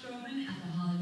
Stroman at the Holiday.